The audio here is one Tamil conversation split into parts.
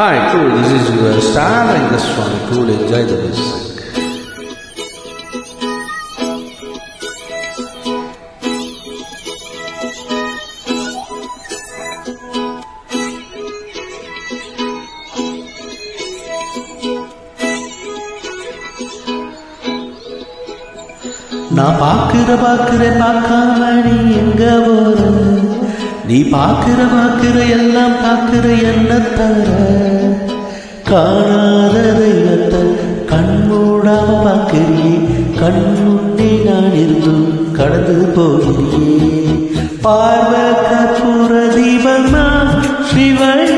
Hi, cool. This is your star and this one. Cool. Enjoy the music. நான் பாக்குற பாக்குற பார்க்காம நீ எங்க போற நீ பார்க்கிற பார்க்கிற எல்லாம் பார்க்கிற என்ன தவிர காணாத தெய்வத்தை கண்மூடாம பார்க்கிறியே. கண் முன்னே நான் இருந்தும் கடந்து போகிறியே. பார்வை கற்பூர தீபமா சிவன்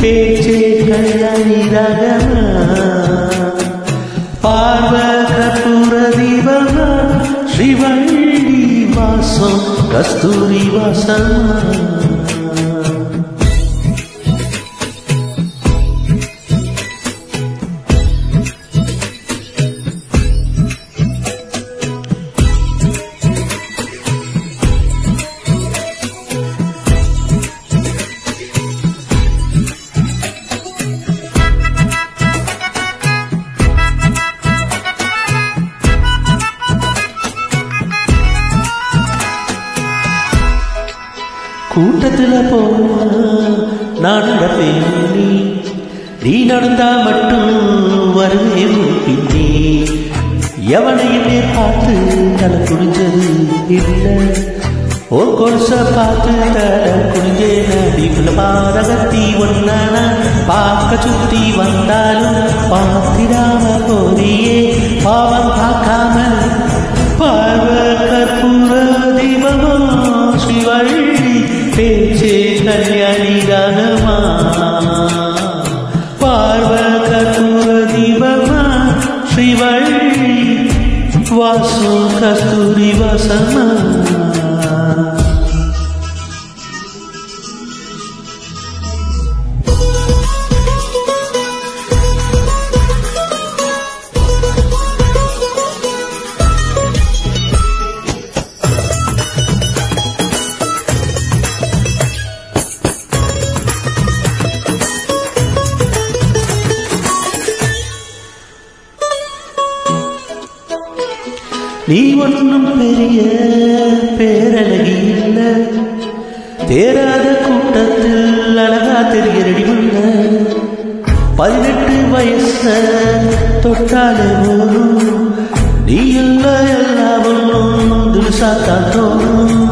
பேச்சே கல்யாணி ரகமா பார்வ कस्तूरी वासना। கூட்டத்துல போனா நான் நடப்பேன் நீ நடந்தா மட்டும் வருவே உன் பின்னே. எவனையுமே பார்த்து தலை குடிஞ்சது இல்லை. ஓ கொலுச பார்த்து தலை குடிஞ்சே நடிப்புல பாதகத்தி ஒன்னான பார்க்க சுத்தி வந்தாலும் பார்த்திடாம போறியே. வசமா நீ ஒன்றும் பெரிய பேரழகி இல்ல தேராத கூட்டத்தில் அழகா தெரியறடி முன்ன பதினெட்டு வயச தொட்டாலே போதும். நீ இல்ல எல்லாம் ஒன்றும் தோணும்.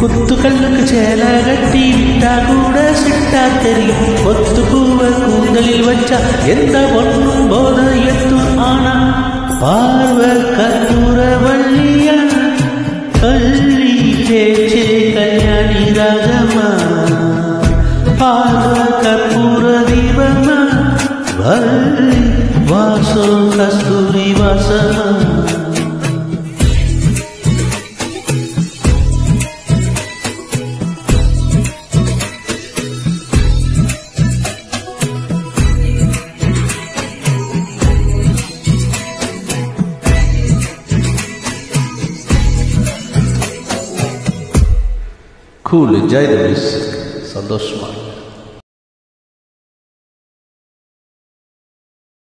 குத்து கல்லுக்கு சேல கட்டி விட்டா கூட சிட்டா தெரியும். கொத்து பூவ கூந்தலில் வச்சா எந்த ஒன்றும் போத எத்தும் ஆனா. பார் வள்ளி வாசம் கஸ்தூரி வாசமா Cool. Enjoy the music. சந்தோஷமா